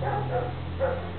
Yeah, that's perfect.